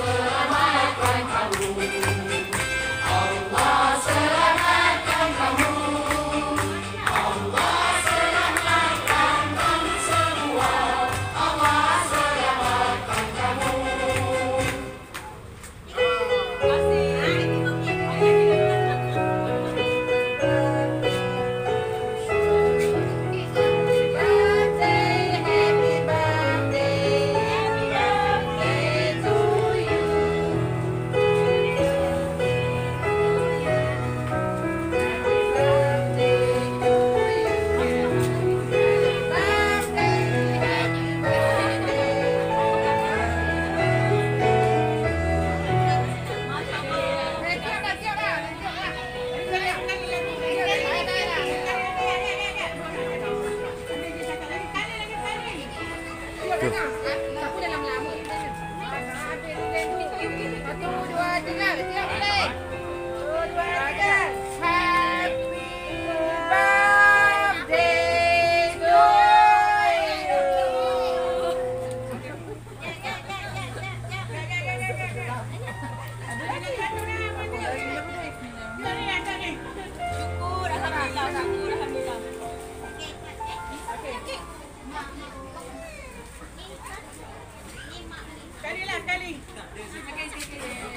sữa mát quanh thằng Tuh. Kali lah, kali. Terima kasih.